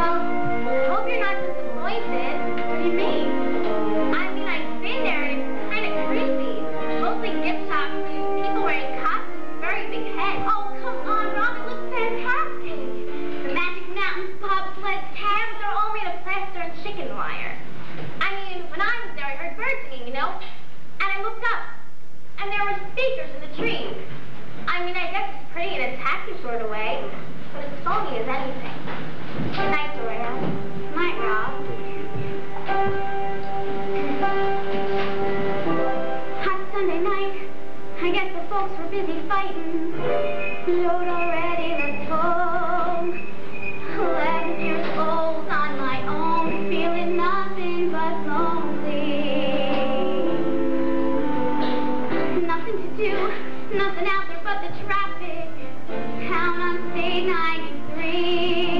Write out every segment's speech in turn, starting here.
Well, I hope you're not disappointed. Very big heads. Oh, come on, Rob, it looks fantastic. The Magic Mountains, bobsleds, cabs, they're all made of plaster and chicken wire. I mean, when I was there, I heard birds singing, you know? And I looked up, and there were speakers in the trees. I mean, I guess it's pretty in a tacky sort of way, but it's phony as anything. Good night. Good night, Rob. we're busy fighting. Load already was full. Eleven years old on my own, feeling nothing but lonely. Nothing to do, nothing out there but the traffic. Town on state 93.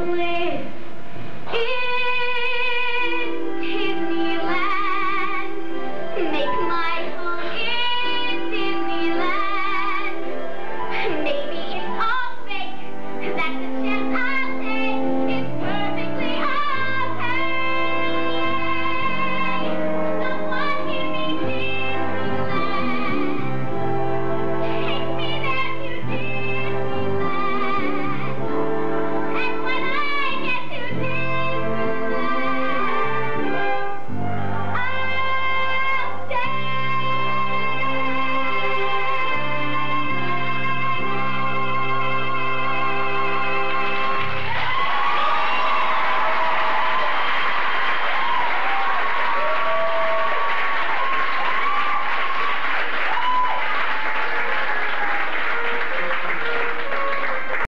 away.